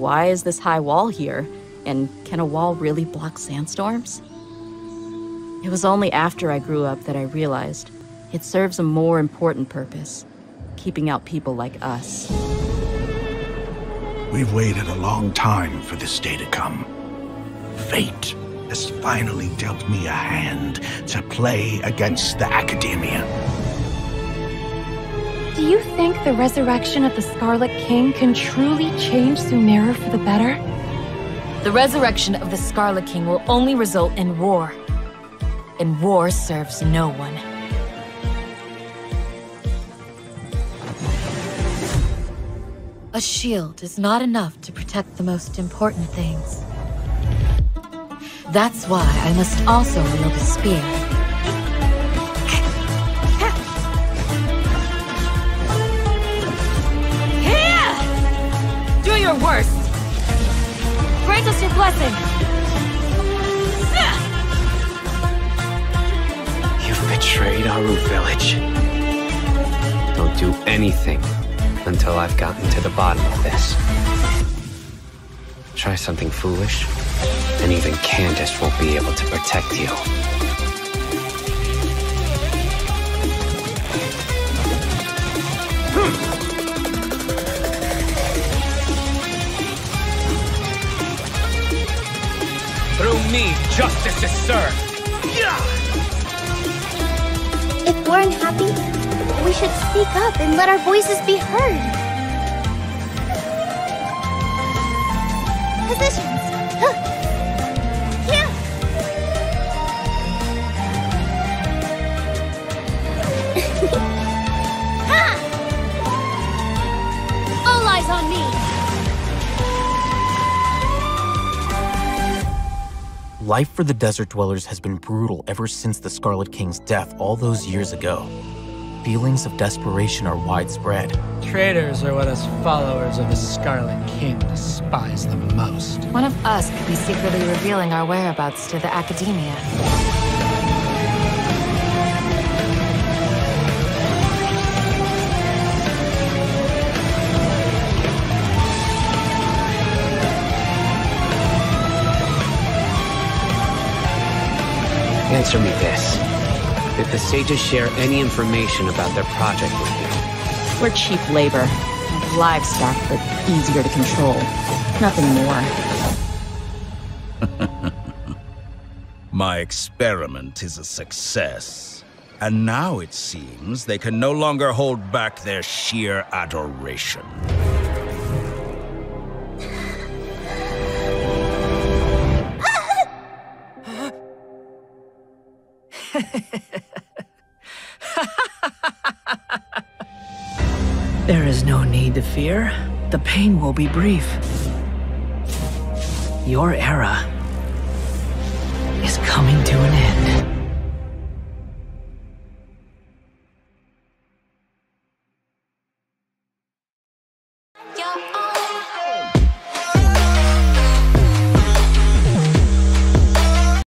why is this high wall here? And can a wall really block sandstorms? It was only after I grew up that I realized it serves a more important purpose keeping out people like us. We've waited a long time for this day to come. Fate has finally dealt me a hand to play against the Academia. Do you think the resurrection of the Scarlet King can truly change Sumeru for the better? The resurrection of the Scarlet King will only result in war. And war serves no one. A shield is not enough to protect the most important things. That's why I must also wield a spear. Your worst! Grant us your blessing! You've betrayed Aru Village. Don't do anything until I've gotten to the bottom of this. Try something foolish, and even Candace won't be able to protect you. Through me, justice is served. If we're unhappy, we should speak up and let our voices be heard. Positions. Huh. Life for the desert dwellers has been brutal ever since the Scarlet King's death all those years ago. Feelings of desperation are widespread. Traitors are what us followers of the Scarlet King despise the most. One of us could be secretly revealing our whereabouts to the Academia. Answer me this. Did the sages share any information about their project with you? We're cheap labor. Livestock, but easier to control. Nothing more. My experiment is a success. And now it seems they can no longer hold back their sheer adoration. There is no need to fear. The pain will be brief. Your era is coming to an end.